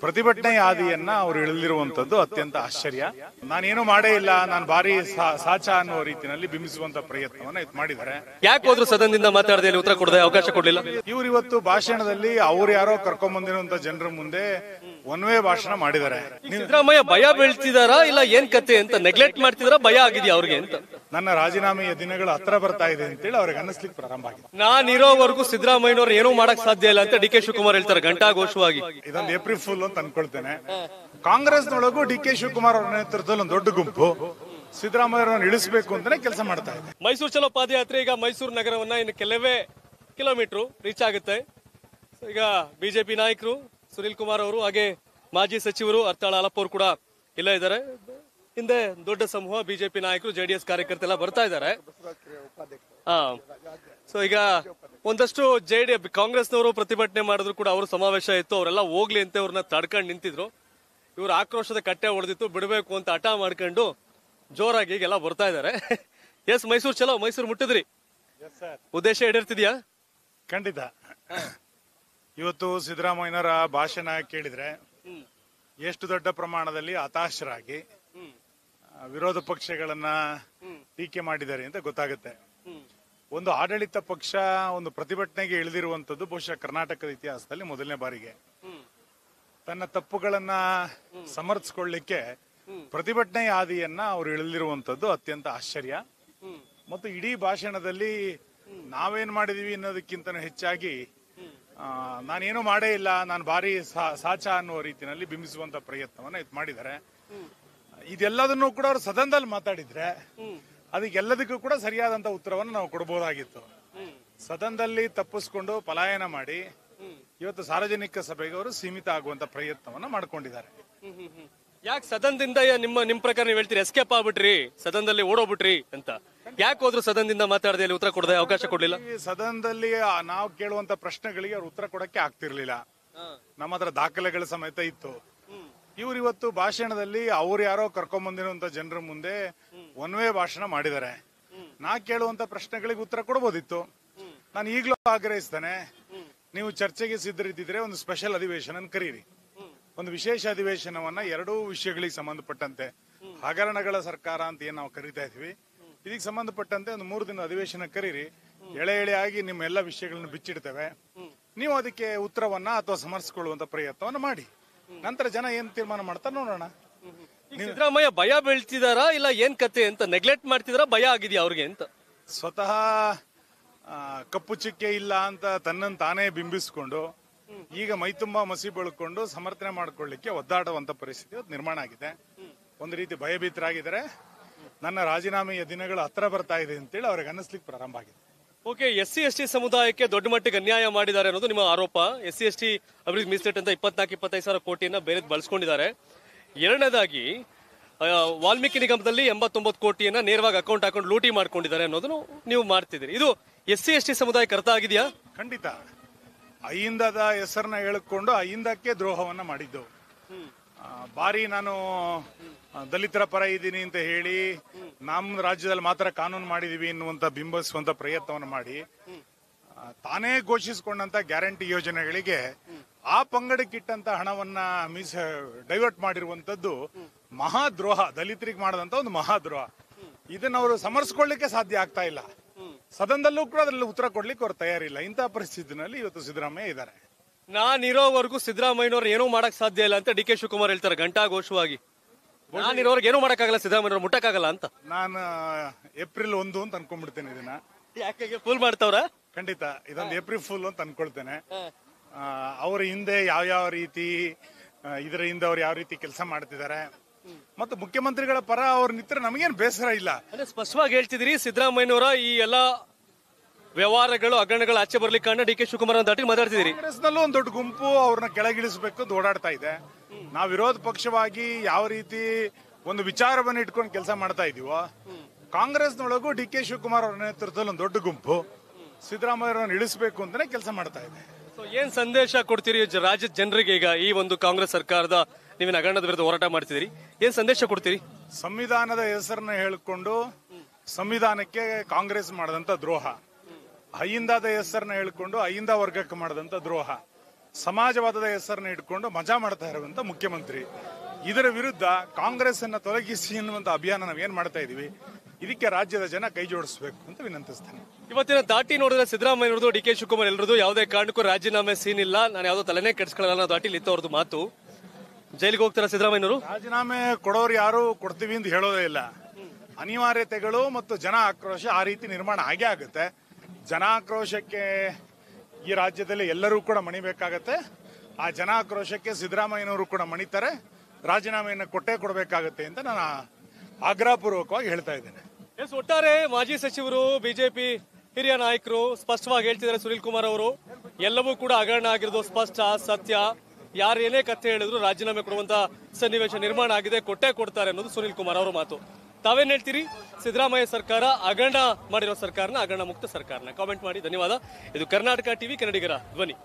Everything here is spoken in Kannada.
ಪ್ರತಿಭಟನೆ ಆದಿಯನ್ನ ಅವರು ಇಳಿದಿರುವಂತದ್ದು ಅತ್ಯಂತ ಆಶ್ಚರ್ಯ. ನಾನೇನು ಮಾಡೇ ಇಲ್ಲ ನಾನು ಭಾರಿ ಸಾಚ ಅನ್ನುವ ರೀತಿಯಲ್ಲಿ ಬಿಂಬಿಸುವಂತ ಪ್ರಯತ್ನವನ್ನ ಇದು ಮಾಡಿದ್ದಾರೆ. ಯಾಕೆ ಹೋದ್ರು ಸದನದಿಂದ ಮಾತಾಡದೆ ಉತ್ತರ ಕೊಡದೆ ಅವಕಾಶ ಕೊಡ್ಲಿಲ್ಲ? ಇವ್ರು ಇವತ್ತು ಭಾಷಣದಲ್ಲಿ ಅವ್ರು ಯಾರೋ ಕರ್ಕೊಂಡ್ ಬಂದಿರುವಂತ ಜನರ ಮುಂದೆ ಒನ್ ವೇ ಭಾಷಣ ಮಾಡಿದ್ದಾರೆ. ಸಿದ್ದರಾಮಯ್ಯ ಭಯ ಬೀಳ್ತಿದಾರಾ ಇಲ್ಲ ಏನ್ ಕತೆ ಅಂತ ನೆಗ್ಲೆಕ್ಟ್ ಮಾಡ್ತಿದಾರಾ? ಭಯ ಆಗಿದೆಯಾ ಅವ್ರಿಗೆ ಅಂತ? ನನ್ನ ರಾಜೀನಾಮೆಯ ದಿನಗಳು ಹತ್ರ ಬರ್ತಾ ಇದೆ ಅಂತೇಳಿ ಅವ್ರಿಗೆ ಅನ್ನಿಸ್ಲಿಕ್ಕೆ ಪ್ರಾರಂಭ ಆಗಿದೆ. ನಾನು ಇರೋವರೆಗೂ ಸಿದ್ದರಾಮಯ್ಯನವ್ರು ಏನೂ ಮಾಡಕ್ ಸಾಧ್ಯ ಇಲ್ಲ ಅಂತ ಡಿ ಕೆ ಶಿವಕುಮಾರ್ ಹೇಳ್ತಾರೆ ಘಂಟಾಘೋಷವಾಗಿ. ಇದೊಂದು ಏಪ್ರಿಲ್ ಫುಲ್ ಅಂತ ಅನ್ಕೊಳ್ತೇನೆ. ಕಾಂಗ್ರೆಸ್ನೊಳಗೂ ಡಿ ಕೆ ಶಿವಕುಮಾರ್ ಅವರ ನೇತೃತ್ವದಲ್ಲಿ ಒಂದು ದೊಡ್ಡ ಗುಂಪು. ಸಿದ್ದರಾಮಯ್ಯವರನ್ನು ಇಳಿಸಬೇಕು ಅಂತಾನೆ ಕೆಲಸ ಮಾಡ್ತಾ ಇದೆ. ಮೈಸೂರು ಚಲೋ ಪಾದಯಾತ್ರೆ ಈಗ ಮೈಸೂರು ನಗರವನ್ನ ಇನ್ನು ಕೆಲವೇ ಕಿಲೋಮೀಟರ್ ರೀಚ್ ಆಗುತ್ತೆ. ಈಗ ಬಿಜೆಪಿ ನಾಯಕರು ಸುನಿಲ್ ಕುಮಾರ್ ಅವರು ಹಾಗೆ ಮಾಜಿ ಸಚಿವರು ಅರ್ತಾಳ ಅಲಪ್ಪವ್ರು ಕೂಡ ಇಲ್ಲೇ ಇದ್ದಾರೆ. ಹಿಂದೆ ದೊಡ್ಡ ಸಮೂಹ ಬಿಜೆಪಿ ನಾಯಕರು ಜೆಡಿಎಸ್ ಕಾರ್ಯಕರ್ತರೆಲ್ಲ ಬರ್ತಾ ಇದ್ದಾರೆ. ಹಾ ಸೊ ಈಗ ಒಂದಷ್ಟು ಜೆ ಡಿ ಕಾಂಗ್ರೆಸ್ನವರು ಪ್ರತಿಭಟನೆ ಮಾಡಿದ್ರು ಕೂಡ ಅವರು ಸಮಾವೇಶ ಇತ್ತು. ಅವರೆಲ್ಲ ಹೋಗ್ಲಿ ಅಂತ ಅವ್ರನ್ನ ತಡ್ಕೊಂಡು ನಿಂತಿದ್ರು. ಇವ್ರ ಆಕ್ರೋಶದ ಕಟ್ಟೆ ಹೊಡೆದಿತ್ತು. ಬಿಡಬೇಕು ಅಂತ ಹಠ ಮಾಡ್ಕೊಂಡು ಜೋರಾಗಿ ಈಗೆಲ್ಲ ಬರ್ತಾ ಇದ್ದಾರೆ. ಎಸ್ ಮೈಸೂರು ಚಲೋ ಮೈಸೂರು ಮುಟ್ಟಿದ್ರಿ. ಉದ್ದೇಶ ಈಡೇರ್ತಿದ್ಯಾ? ಖಂಡಿತ. ಇವತ್ತು ಸಿದ್ದರಾಮಯ್ಯನವರ ಭಾಷಣ ಕೇಳಿದ್ರೆ ಎಷ್ಟು ದೊಡ್ಡ ಪ್ರಮಾಣದಲ್ಲಿ ಹತಾಶರಾಗಿ ವಿರೋಧ ಪಕ್ಷಗಳನ್ನ ಟೀಕೆ ಮಾಡಿದ್ದಾರೆ ಅಂತ ಗೊತ್ತಾಗುತ್ತೆ. ಒಂದು ಆಡಳಿತ ಪಕ್ಷ ಒಂದು ಪ್ರತಿಭಟನೆಗೆ ಇಳಿದಿರುವಂತದ್ದು ಬಹುಶಃ ಕರ್ನಾಟಕದ ಇತಿಹಾಸದಲ್ಲಿ ಮೊದಲನೇ ಬಾರಿಗೆ. ತನ್ನ ತಪ್ಪುಗಳನ್ನ ಸಮರ್ಥಿಸ್ಕೊಳ್ಳಿಕ್ಕೆ ಪ್ರತಿಭಟನೆ ಆದಿಯನ್ನ ಅವರು ಇಳಿದಿರುವಂತದ್ದು ಅತ್ಯಂತ ಆಶ್ಚರ್ಯ. ಮತ್ತು ಇಡೀ ಭಾಷಣದಲ್ಲಿ ನಾವೇನ್ ಮಾಡಿದೀವಿ ಅನ್ನೋದಕ್ಕಿಂತ ಹೆಚ್ಚಾಗಿ ನಾನೇನು ಮಾಡೇ ಇಲ್ಲ, ನಾನು ಭಾರಿ ಸಾಚ ಅನ್ನುವ ರೀತಿಯಲ್ಲಿ ಬಿಂಬಿಸುವಂತ ಪ್ರಯತ್ನವನ್ನ ಇದು ಮಾಡಿದ್ದಾರೆ. ಇದೆಲ್ಲದನ್ನು ಕೂಡ ಅವರು ಸದನದಲ್ಲಿ ಮಾತಾಡಿದ್ರೆ ಅದಕ್ಕೆಲ್ಲದಕ್ಕೂ ಕೂಡ ಸರಿಯಾದಂತ ಉತ್ತರವನ್ನು ನಾವು ಕೊಡಬಹುದಾಗಿತ್ತು ಸದನದಲ್ಲಿ ತಪ್ಪಿಸ್ಕೊಂಡು ಪಲಾಯನ ಮಾಡಿ ಇವತ್ತು ಸಾರ್ವಜನಿಕ ಸಭೆಗೆ ಅವರು ಸೀಮಿತ ಆಗುವಂತ ಪ್ರಯತ್ನವನ್ನ ಮಾಡ್ಕೊಂಡಿದ್ದಾರೆ. ಯಾಕೆ ಸದನದಿಂದ ನಿಮ್ಮ ನಿಮ್ ಪ್ರಕಾರ ನೀವು ಹೇಳ್ತೀರಿ ಎಸ್ಕೇಪ್ ಆಗ್ಬಿಟ್ರಿ ಸದನದಲ್ಲಿ ಓಡೋಗ್ಬಿಟ್ರಿ ಅಂತ? ಯಾಕೆ ಹೋದ್ರು ಸದನದಿಂದ ಮಾತಾಡದೆ ಇಲ್ಲಿ ಉತ್ತರ ಕೊಡದೆ ಅವಕಾಶ ಕೊಡ್ಲಿಲ್ಲ? ಈ ಸದನದಲ್ಲಿ ಆ ನಾವು ಕೇಳುವಂತ ಪ್ರಶ್ನೆಗಳಿಗೆ ಅವ್ರು ಉತ್ತರ ಕೊಡಕ್ಕೆ ಆಗ್ತಿರ್ಲಿಲ್ಲ. ನಮ್ಮ ಹತ್ರ ದಾಖಲೆಗಳ ಸಮೇತ ಇತ್ತು. ಇವ್ರು ಇವತ್ತು ಭಾಷಣದಲ್ಲಿ ಅವ್ರು ಯಾರೋ ಕರ್ಕೊಂಬಂದಿರುವಂತ ಜನರ ಮುಂದೆ ಒನ್ ವೇ ಭಾಷಣ ಮಾಡಿದ್ದಾರೆ. ನಾ ಕೇಳುವಂತ ಪ್ರಶ್ನೆಗಳಿಗೆ ಉತ್ತರ ಕೊಡ್ಬೋದಿತ್ತು. ನಾನು ಈಗಲೂ ಆಗ್ರಹಿಸ್ತೇನೆ. ನೀವು ಚರ್ಚೆಗೆ ಸಿದ್ಧರಿದ್ದಿದ್ರೆ ಒಂದು ಸ್ಪೆಷಲ್ ಅಧಿವೇಶನ ಕರೀರಿ. ಒಂದು ವಿಶೇಷ ಅಧಿವೇಶನವನ್ನ ಎರಡೂ ವಿಷಯಗಳಿಗೆ ಸಂಬಂಧಪಟ್ಟಂತೆ ಹಗರಣಗಳ ಸರ್ಕಾರ ಅಂತ ಏನ್ ನಾವು ಕರಿತಾ ಇದೀವಿ ಇದಕ್ಕೆ ಸಂಬಂಧಪಟ್ಟಂತೆ ಒಂದು ಮೂರು ದಿನ ಅಧಿವೇಶನ ಕರೀರಿ. ಎಳೆ ಎಳೆಯಾಗಿ ನಿಮ್ಮ ಎಲ್ಲ ವಿಷಯಗಳನ್ನ ಬಿಚ್ಚಿಡ್ತೇವೆ. ನೀವು ಅದಕ್ಕೆ ಉತ್ತರವನ್ನ ಅಥವಾ ಸಮರ್ಸಿಕೊಳ್ಳುವಂತ ಪ್ರಯತ್ನವನ್ನ ಮಾಡಿ. ನಂತರ ಜನ ಏನ್ ತೀರ್ಮಾನ ಮಾಡ್ತಾರೆ ನೋಡೋಣ. ಸಿದ್ದರಾಮಯ್ಯ ಭಯ ಬೀಳ್ತಿದಾರಾ ಇಲ್ಲ ಏನ್ ಕತೆ ಅಂತ ನೆಗ್ಲೆಕ್ಟ್ ಮಾಡ್ತಿದಾರ? ಭಯ ಆಗಿದೆಯಾ ಅವ್ರಿಗೆ ಅಂತ? ಸ್ವತಃ ಕಪ್ಪು ಚುಕ್ಕೆ ಇಲ್ಲ ಅಂತ ತನ್ನನ್ನು ತಾನೇ ಬಿಂಬಿಸಿಕೊಂಡು ಈಗ ಮೈತುಂಬಾ ಮಸಿ ಬೆಳ್ಕೊಂಡು ಸಮರ್ಥನೆ ಮಾಡ್ಕೊಳ್ಳಿಕ್ಕೆ ಒದ್ದಾಡುವಂತ ಪರಿಸ್ಥಿತಿ ನಿರ್ಮಾಣ ಆಗಿದೆ. ಒಂದು ರೀತಿ ಭಯಭೀತರಾಗಿದ್ದಾರೆ. ನನ್ನ ರಾಜೀನಾಮೆಯ ದಿನಗಳು ಹತ್ರ ಬರ್ತಾ ಇದೆ ಅಂತೇಳಿ ಅವ್ರಿಗೆ ಅನ್ನಿಸ್ಲಿಕ್ಕೆ ಪ್ರಾರಂಭ ಆಗಿದೆ. Okay S C S T ಸಮುದಾಯಕ್ಕೆ ದೊಡ್ಡ ಮಟ್ಟಿಗೆ ಅನ್ಯಾಯ ಮಾಡಿದ್ದಾರೆ ಅನ್ನೋದು ನಿಮ್ಮ ಆರೋಪ. ಎಸ್ ಸಿ ಎಸ್ ಟಿ ಅಭಿವೃದ್ಧಿ ಅಂತ ಇಪ್ಪತ್ನಾಲ್ಕು ಇಪ್ಪತ್ತೈದು ಸಾವಿರ ಕೋಟಿಯನ್ನ ಬೇರೆ ಬಳಸ್ಕೊಂಡಿದ್ದಾರೆ. ಎರಡನೇದಾಗಿ ವಾಲ್ಮೀಕಿ ನಿಗಮದಲ್ಲಿ ಎಂಬತ್ತೊಂಬತ್ತು ಕೋಟಿಯನ್ನ ನೇರವಾಗಿ ಅಕೌಂಟ್ ಹಾಕೊಂಡು ಲೂಟಿ ಮಾಡ್ಕೊಂಡಿದ್ದಾರೆ ಅನ್ನೋದನ್ನು ನೀವು ಮಾಡ್ತಿದ್ದೀರಿ. ಇದು ಎಸ್ ಸಿ ಎಸ್ ಟಿ ಸಮುದಾಯಕ್ಕೆ ಅರ್ಥ ಆಗಿದೆಯಾ? ಖಂಡಿತ. ಅಹಿಂದದ ಹೆಸರನ್ನ ಹೇಳಿಕೊಂಡು ಅಹಿಂದಕ್ಕೆ ದ್ರೋಹವನ್ನ ಮಾಡಿದ್ದು. ಆ, ಬಾರಿ ನಾನು ದಲಿತರ ಪರ ಇದ್ದೀನಿ ಅಂತ ಹೇಳಿ ನಮ್ಮ ರಾಜ್ಯದಲ್ಲಿ ಮಾತ್ರ ಕಾನೂನು ಮಾಡಿದೀವಿ ಎನ್ನುವಂತ ಬಿಂಬಿಸುವಂತ ಪ್ರಯತ್ನವನ್ನು ಮಾಡಿ ತಾನೇ ಘೋಷಿಸಿಕೊಂಡಂತ ಗ್ಯಾರಂಟಿ ಯೋಜನೆಗಳಿಗೆ ಆ ಪಂಗಡಕ್ಕಿಟ್ಟಂತ ಹಣವನ್ನ ಮಿಸ್ ಡೈವರ್ಟ್ ಮಾಡಿರುವಂತದ್ದು ಮಹಾದ್ರೋಹ ದಲಿತರಿಗೆ ಮಾಡದಂತ ಒಂದು ಮಹಾದ್ರೋಹ. ಇದನ್ನ ಅವರು ಸಮರ್ಸ್ಕೊಳ್ಳಿಕ್ಕೆ ಸಾಧ್ಯ ಆಗ್ತಾ ಇಲ್ಲ. ಸದನದಲ್ಲೂ ಕೂಡ ಅದರಲ್ಲಿ ಉತ್ತರ ಕೊಡ್ಲಿಕ್ಕೆ ಅವ್ರು ತಯಾರಿಲ್ಲ. ಇಂತಹ ಪರಿಸ್ಥಿತಿನಲ್ಲಿ ಇವತ್ತು ಸಿದ್ದರಾಮಯ್ಯ ಇದ್ದಾರೆ. ನಾನಿರೋವರೆಗೂ ಸಿದ್ದರಾಮಯ್ಯನವ್ರು ಏನೂ ಮಾಡಕ್ ಸಾಧ್ಯ ಇಲ್ಲ ಅಂತ ಡಿ ಕೆ ಶಿವಕುಮಾರ್ ಹೇಳ್ತಾರೆ ಘಂಟಾಘೋಷವಾಗಿ. ನಾನ್ ಇರೋವರೆಗೆ ಏನೂ ಮಾಡಕ್ಕಾಗಲ್ಲ ಸಿದ್ದರಾಮಯ್ಯ ಮುಟ್ಟಕ್ಕಾಗಲ್ಲ ಅಂತ. ನಾನು ಏಪ್ರಿಲ್ ಒಂದು ಅಂತ ಅನ್ಕೊಂಡ್ಬಿಡ್ತೇನೆ ಇದನ್ನ. ಯಾಕೆ ಫುಲ್ ಮಾಡ್ತಾವ್ರ? ಖಂಡಿತ. ಇದೊಂದು ಏಪ್ರಿಲ್ ಫುಲ್ ಅಂತ ಅನ್ಕೊಳ್ತೇನೆ. ಅವ್ರ ಹಿಂದೆ ಯಾವ ಯಾವ ರೀತಿ ಇದರ ಹಿಂದೆ ಅವ್ರು ಯಾವ ರೀತಿ ಕೆಲಸ ಮಾಡ್ತಿದ್ದಾರೆ. ಮತ್ತು ಮುಖ್ಯಮಂತ್ರಿಗಳ ಪರ ಅವ್ರು ನಿಂತರೆ ನಮಗೇನು ಬೇಸರ ಇಲ್ಲ. ಅಂದ್ರೆ ಸ್ಪಷ್ಟವಾಗಿ ಹೇಳ್ತಿದ್ರಿ ಸಿದ್ದರಾಮಯ್ಯನವರ ಈ ಎಲ್ಲಾ ವ್ಯವಹಾರಗಳು ಹಗರಣಗಳು ಆಚೆ ಬರ್ಲಿಕ್ಕೆ ಕಾರಣ ಡಿ ಕೆ ಶಿವಕುಮಾರ್ ದಾಟಿ ಮಾತಾಡ್ತಿದ್ದೀರಿ. ಕಾಂಗ್ರೆಸ್ನಲ್ಲೂ ಒಂದು ದೊಡ್ಡ ಗುಂಪು ಅವ್ರನ್ನ ಕೆಳಗಿಳಿಸಬೇಕು ಅಂತ ಓಡಾಡ್ತಾ ಇದೆ. ನಾವು ವಿರೋಧ ಪಕ್ಷವಾಗಿ ಯಾವ ರೀತಿ ಒಂದು ವಿಚಾರವನ್ನು ಇಟ್ಕೊಂಡು ಕೆಲಸ ಮಾಡ್ತಾ ಇದೀವೋ ಕಾಂಗ್ರೆಸ್ನೊಳಗೂ ಡಿ ಕೆ ಶಿವಕುಮಾರ್ ಅವರ ನೇತೃತ್ವದಲ್ಲಿ ಒಂದು ದೊಡ್ಡ ಗುಂಪು ಸಿದ್ದರಾಮಯ್ಯರನ್ನು ಇಳಿಸಬೇಕು ಅಂತಾನೆ ಕೆಲಸ ಮಾಡ್ತಾ ಇದೆ. ಸೊ ಏನ್ ಸಂದೇಶ ಕೊಡ್ತೀರಿ ಜ- ರಾಜ್ಯದ ಜನರಿಗೆ ಈಗ ಈ ಒಂದು ಕಾಂಗ್ರೆಸ್ ಸರ್ಕಾರದ ನೀವಿನ ಹಗರಣದ ವಿರುದ್ಧ ಹೋರಾಟ ಮಾಡ್ತಿದ್ದೀರಿ. ಏನ್ ಸಂದೇಶ ಕೊಡ್ತೀರಿ? ಸಂವಿಧಾನದ ಹೆಸರನ್ನ ಹೇಳಿಕೊಂಡು ಸಂವಿಧಾನಕ್ಕೆ ಕಾಂಗ್ರೆಸ್ ಮಾಡಿದಂತ ದ್ರೋಹ. ಅಹಿಂದದ ಹೆಸರನ್ನ ಹೇಳಿಕೊಂಡು ಅಹಿಂದ ವರ್ಗಕ್ಕೆ ಮಾಡಿದಂತ ದ್ರೋಹ. ಸಮಾಜವಾದದ ಹೆಸರನ್ನ ಇಟ್ಕೊಂಡು ಮಜಾ ಮಾಡ್ತಾ ಇರುವಂತ ಮುಖ್ಯಮಂತ್ರಿ. ಇದರ ವಿರುದ್ಧ ಕಾಂಗ್ರೆಸ್ ಅನ್ನ ತೊಲಗಿಸಿ ಎನ್ನುವಂತ ಅಭಿಯಾನ ನಾವು ಏನ್ ಮಾಡ್ತಾ ಇದೀವಿ? ಇದಕ್ಕೆ ರಾಜ್ಯದ ಜನ ಕೈ ಜೋಡಿಸಬೇಕು ಅಂತ ವಿನಂತಿಸ್ತೇನೆ. ಇವತ್ತಿನ ದಾಟಿ ನೋಡಿದ್ರೆ ಸಿದ್ದರಾಮಯ್ಯವ್ರದ್ದು ಡಿ ಕೆ ಶಿವಕುಮಾರ್ ಎಲ್ಲರದು ಯಾವುದೇ ಕಾರಣಕ್ಕೂ ರಾಜೀನಾಮೆ ಸೀನ್ ಇಲ್ಲ. ನಾನು ಯಾವುದೋ ತಲೆನೇ ಕೆಡಿಸ್ಕೊಳ್ಳಲ್ಲ ಅನ್ನೋ ದಾಟಿಲಿ ಇತ್ತು ಅವ್ರದ್ದು ಮಾತು. ಜೈಲಿಗೆ ಹೋಗ್ತಾರ ಸಿದ್ದರಾಮಯ್ಯವರು ರಾಜೀನಾಮೆ ಕೊಡೋರು ಯಾರು ಕೊಡ್ತೀವಿ ಅಂತ ಹೇಳೋದೇ ಇಲ್ಲ. ಅನಿವಾರ್ಯತೆಗಳು ಮತ್ತು ಜನ ಆಕ್ರೋಶ ಆ ರೀತಿ ನಿರ್ಮಾಣ ಆಗೇ ಆಗುತ್ತೆ. ಜನ ಆಕ್ರೋಶಕ್ಕೆ ಈ ರಾಜ್ಯದಲ್ಲಿ ಎಲ್ಲರೂ ಕೂಡ ಮಣಿಬೇಕಾಗತ್ತೆ. ಆ ಜನ ಆಕ್ರೋಶಕ್ಕೆ ಸಿದ್ದರಾಮಯ್ಯನವರು ಕೂಡ ಮಣಿತಾರೆ. ರಾಜೀನಾಮೆಯನ್ನು ಕೊಟ್ಟೇ ಕೊಡಬೇಕಾಗತ್ತೆ ಅಂತ ನಾನು ಆಗ್ರಹಪೂರ್ವಕವಾಗಿ ಹೇಳ್ತಾ ಇದ್ದೇನೆ. ಎಸ್ ಒಟ್ಟಾರೆ ಮಾಜಿ ಸಚಿವರು ಬಿಜೆಪಿ ಹಿರಿಯ ನಾಯಕರು ಸ್ಪಷ್ಟವಾಗಿ ಹೇಳ್ತಿದ್ದಾರೆ ಸುನಿಲ್ ಕುಮಾರ್ ಅವರು. ಎಲ್ಲವೂ ಕೂಡ ಹಗರಣ ಆಗಿರೋದು ಸ್ಪಷ್ಟ ಸತ್ಯ. ಯಾರು ಏನೇ ಕಥೆ ಹೇಳಿದ್ರು ರಾಜೀನಾಮೆ ಕೊಡುವಂತ ಸನ್ನಿವೇಶ ನಿರ್ಮಾಣ ಆಗಿದೆ, ಕೊಟ್ಟೆ ಕೊಡ್ತಾರೆ ಅನ್ನೋದು ಸುನಿಲ್ ಕುಮಾರ್ ಅವರ ಮಾತು. ತಾವೇನ್ ಹೇಳ್ತೀರಿ? ಸಿದ್ದರಾಮಯ್ಯ ಸರ್ಕಾರ ಅಗಂಡ ಮಾಡಿರೋ ಸರ್ಕಾರನ ಅಗಂಡ ಮುಕ್ತ ಸರ್ಕಾರನ. ಕಾಮೆಂಟ್ ಮಾಡಿ, ಧನ್ಯವಾದ. ಇದು ಕರ್ನಾಟಕ ಟಿವಿ ಕನ್ನಡಿಗರ ಧ್ವನಿ.